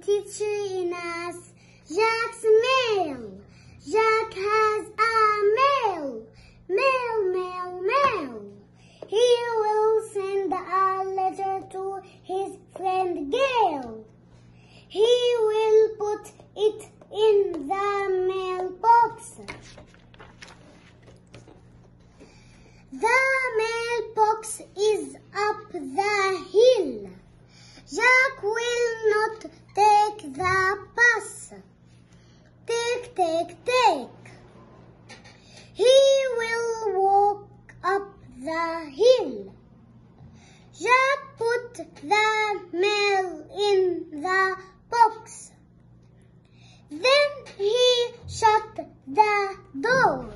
Teacher Enas. Jack's mail. Jack has a mail. Mail, mail, mail. He will send a letter to his friend Gail. He will put it in the mailbox. The mailbox is up the hill. Jack will not take the bus. Take, take, take. He will walk up the hill. Jack put the mail in the box. Then he shut the door.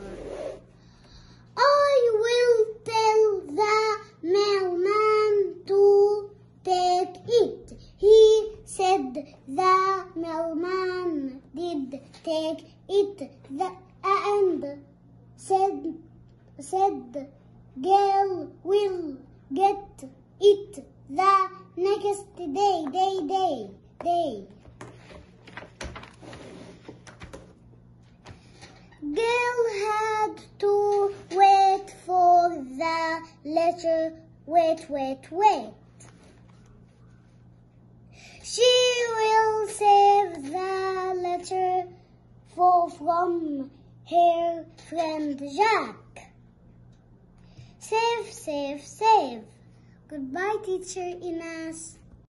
I will tell the mailman to take it. He said the mailman did take it the, and said said Gail will get it the next day, day, day, day. Gail had to wait for the letter. Wait, wait, wait. From her friend Jack. Save, save, save. Goodbye, teacher Enas.